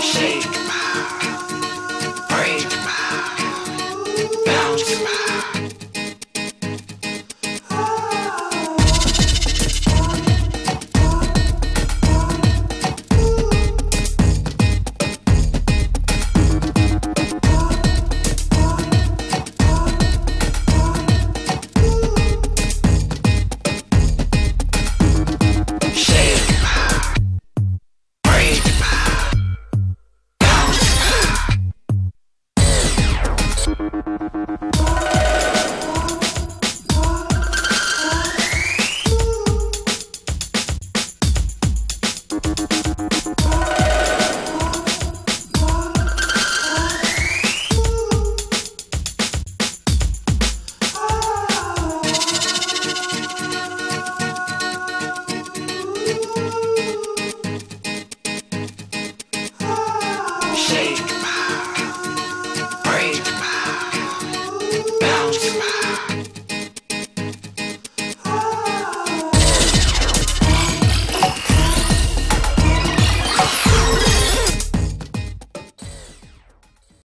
Shake, break, bounce. Shake,